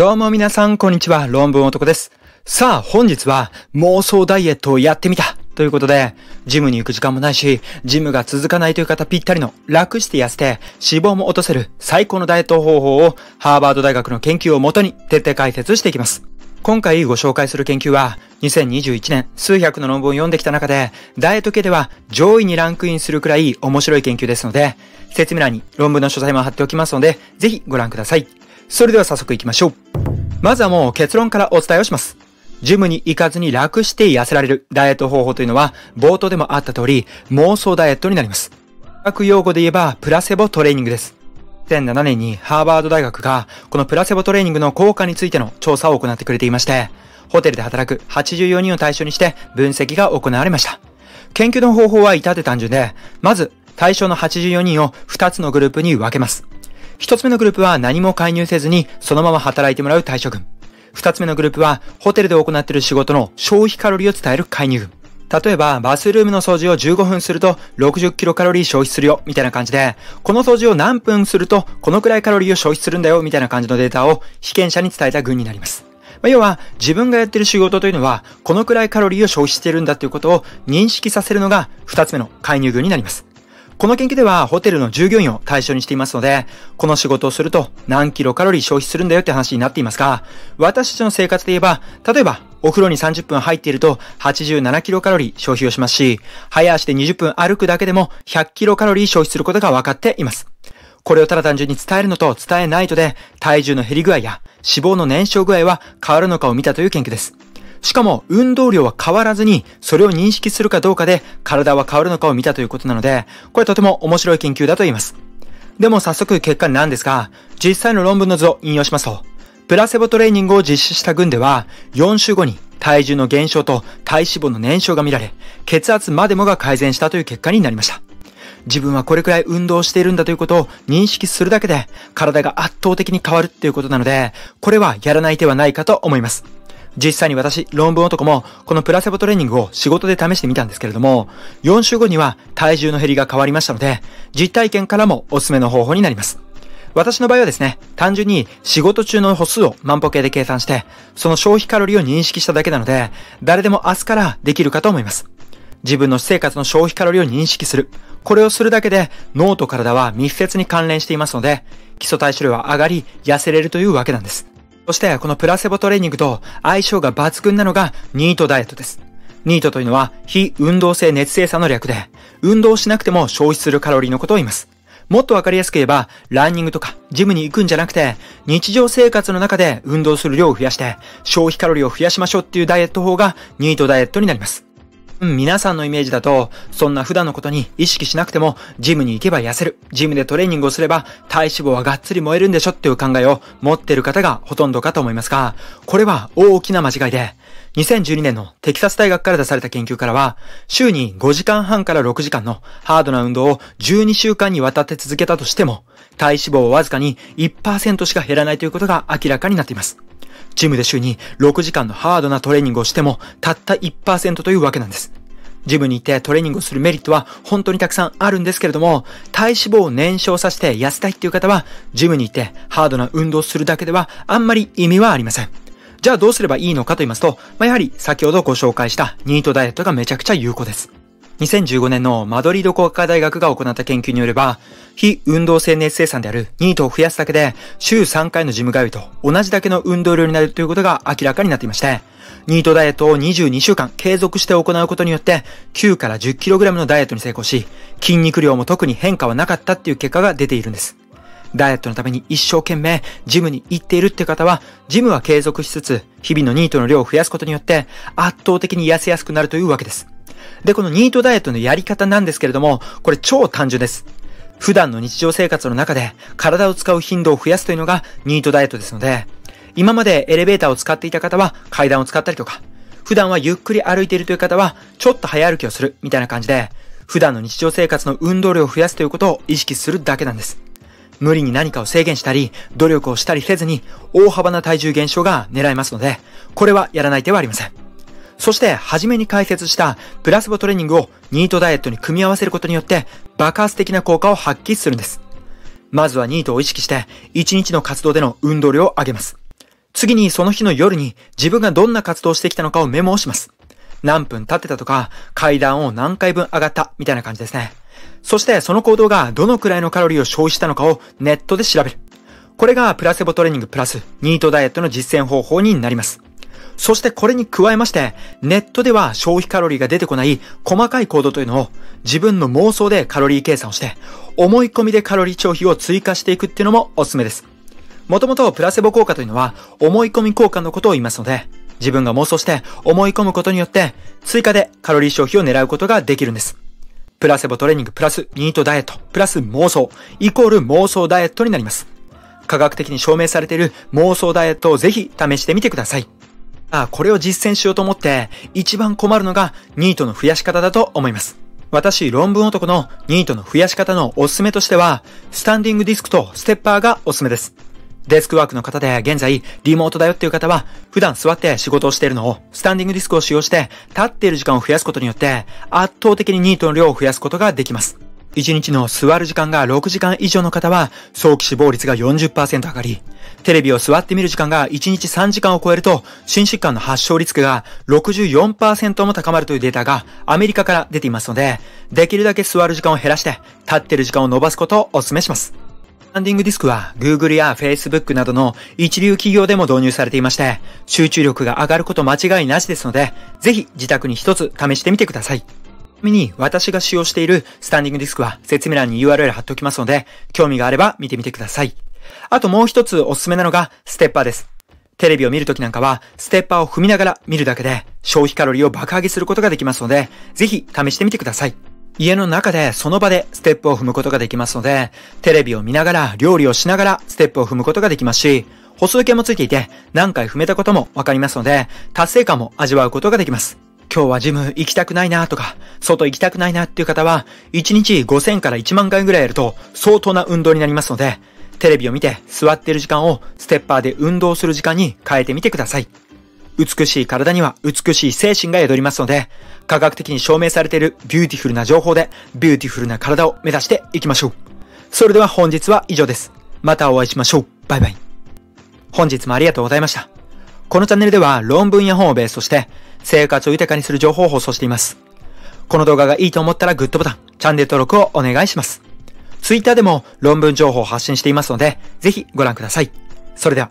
どうも皆さん、こんにちは。論文男です。さあ、本日は妄想ダイエットをやってみたということで、ジムに行く時間もないし、ジムが続かないという方ぴったりの楽して痩せて脂肪も落とせる最高のダイエット方法をハーバード大学の研究をもとに徹底解説していきます。今回ご紹介する研究は、2021年数百の論文を読んできた中で、ダイエット系では上位にランクインするくらい面白い研究ですので、説明欄に論文の詳細も貼っておきますので、ぜひご覧ください。それでは早速行きましょう。まずはもう結論からお伝えをします。ジムに行かずに楽して痩せられるダイエット方法というのは、冒頭でもあった通り、妄想ダイエットになります。学用語で言えば、プラセボトレーニングです。2007年にハーバード大学がこのプラセボトレーニングの効果についての調査を行ってくれていまして、ホテルで働く84人を対象にして分析が行われました。研究の方法は至って単純で、まず対象の84人を2つのグループに分けます。1つ目のグループは何も介入せずにそのまま働いてもらう対象群。2つ目のグループはホテルで行っている仕事の消費カロリーを伝える介入群。例えば、バスルームの掃除を15分すると60キロカロリー消費するよ、みたいな感じで、この掃除を何分するとこのくらいカロリーを消費するんだよ、みたいな感じのデータを被験者に伝えた群になります。まあ、要は、自分がやってる仕事というのは、このくらいカロリーを消費しているんだということを認識させるのが2つ目の介入群になります。この研究ではホテルの従業員を対象にしていますので、この仕事をすると何キロカロリー消費するんだよって話になっていますが、私たちの生活で言えば、例えばお風呂に30分入っていると87キロカロリー消費をしますし、早足で20分歩くだけでも100キロカロリー消費することが分かっています。これをただ単純に伝えるのと伝えないとで、体重の減り具合や脂肪の燃焼具合は変わるのかを見たという研究です。しかも運動量は変わらずに、それを認識するかどうかで体は変わるのかを見たということなので、これとても面白い研究だと言います。でも早速結果なんですが、実際の論文の図を引用しますと、プラセボトレーニングを実施した群では、4週後に体重の減少と体脂肪の燃焼が見られ、血圧までもが改善したという結果になりました。自分はこれくらい運動しているんだということを認識するだけで、体が圧倒的に変わるっていうことなので、これはやらない手はないかと思います。実際に私、論文男も、このプラセボトレーニングを仕事で試してみたんですけれども、4週後には体重の減りが変わりましたので、実体験からもおすすめの方法になります。私の場合はですね、単純に仕事中の歩数を万歩計で計算して、その消費カロリーを認識しただけなので、誰でも明日からできるかと思います。自分の私生活の消費カロリーを認識する。これをするだけで脳と体は密接に関連していますので、基礎代謝量は上がり、痩せれるというわけなんです。そしてこのプラセボトレーニングと相性が抜群なのがニートダイエットです。ニートというのは非運動性熱性差の略で、運動しなくても消費するカロリーのことを言います。もっとわかりやすく言えば、ランニングとかジムに行くんじゃなくて、日常生活の中で運動する量を増やして、消費カロリーを増やしましょうっていうダイエット法がニートダイエットになります。皆さんのイメージだと、そんな普段のことに意識しなくても、ジムに行けば痩せる。ジムでトレーニングをすれば、体脂肪はがっつり燃えるんでしょっていう考えを持っている方がほとんどかと思いますが、これは大きな間違いで、2012年のテキサス大学から出された研究からは、週に5時間半から6時間のハードな運動を12週間にわたって続けたとしても、体脂肪はわずかに1%しか減らないということが明らかになっています。ジムで週に6時間のハードなトレーニングをしても、たった1%というわけなんです。ジムに行ってトレーニングをするメリットは本当にたくさんあるんですけれども、体脂肪を燃焼させて痩せたいっていう方は、ジムに行ってハードな運動をするだけではあんまり意味はありません。じゃあどうすればいいのかと言いますと、まあ、やはり先ほどご紹介したニートダイエットがめちゃくちゃ有効です。2015年のマドリード工科大学が行った研究によれば、非運動性熱生産であるニートを増やすだけで、週3回のジム通いと同じだけの運動量になるということが明らかになっていまして、ニートダイエットを22週間継続して行うことによって、9から 10kg のダイエットに成功し、筋肉量も特に変化はなかったっていう結果が出ているんです。ダイエットのために一生懸命ジムに行っているって方は、ジムは継続しつつ、日々のニートの量を増やすことによって、圧倒的に痩せやすくなるというわけです。で、このニートダイエットのやり方なんですけれども、これ超単純です。普段の日常生活の中で体を使う頻度を増やすというのがニートダイエットですので、今までエレベーターを使っていた方は階段を使ったりとか、普段はゆっくり歩いているという方はちょっと早歩きをするみたいな感じで、普段の日常生活の運動量を増やすということを意識するだけなんです。無理に何かを制限したり、努力をしたりせずに、大幅な体重減少が狙えますので、これはやらない手はありません。そして、初めに解説したプラスボトレーニングをニートダイエットに組み合わせることによって爆発的な効果を発揮するんです。まずはニートを意識して、1日の活動での運動量を上げます。次にその日の夜に自分がどんな活動をしてきたのかをメモをします。何分経ってたとか、階段を何回分上がったみたいな感じですね。そしてその行動がどのくらいのカロリーを消費したのかをネットで調べる。これがプラセボトレーニングプラスニートダイエットの実践方法になります。そしてこれに加えまして、ネットでは消費カロリーが出てこない細かい行動というのを自分の妄想でカロリー計算をして、思い込みでカロリー消費を追加していくっていうのもおすすめです。もともとプラセボ効果というのは思い込み効果のことを言いますので、自分が妄想して思い込むことによって追加でカロリー消費を狙うことができるんです。プラセボトレーニングプラスニートダイエットプラス妄想イコール妄想ダイエットになります。科学的に証明されている妄想ダイエットをぜひ試してみてください。あ、これを実践しようと思って、一番困るのがニートの増やし方だと思います。私、論文男のニートの増やし方のおすすめとしては、スタンディングディスクとステッパーがおすすめです。デスクワークの方で現在リモートだよっていう方は、普段座って仕事をしているのを、スタンディングディスクを使用して、立っている時間を増やすことによって、圧倒的にニートの量を増やすことができます。1日の座る時間が6時間以上の方は、早期死亡率が40%上がり、テレビを座って見る時間が1日3時間を超えると、心疾患の発症リスクが64%も高まるというデータがアメリカから出ていますので、できるだけ座る時間を減らして、立ってる時間を伸ばすことをお勧めします。スタンディングディスクは Google や Facebook などの一流企業でも導入されていまして、集中力が上がること間違いなしですので、ぜひ自宅に一つ試してみてください。ちなみに私が使用しているスタンディングディスクは説明欄に URL 貼っておきますので、興味があれば見てみてください。あともう一つおすすめなのがステッパーです。テレビを見るときなんかは、ステッパーを踏みながら見るだけで消費カロリーを爆上げすることができますので、ぜひ試してみてください。家の中でその場でステップを踏むことができますので、テレビを見ながら料理をしながらステップを踏むことができますし、歩数計もついていて何回踏めたこともわかりますので、達成感も味わうことができます。今日はジム行きたくないなとか、外行きたくないなっていう方は、1日5000から1万回ぐらいやると相当な運動になりますので、テレビを見て座っている時間をステッパーで運動する時間に変えてみてください。美しい体には美しい精神が宿りますので、科学的に証明されているビューティフルな情報で、ビューティフルな体を目指していきましょう。それでは本日は以上です。またお会いしましょう。バイバイ。本日もありがとうございました。このチャンネルでは論文や本をベースとして、生活を豊かにする情報を放送しています。この動画がいいと思ったらグッドボタン、チャンネル登録をお願いします。Twitter でも論文情報を発信していますので、ぜひご覧ください。それでは。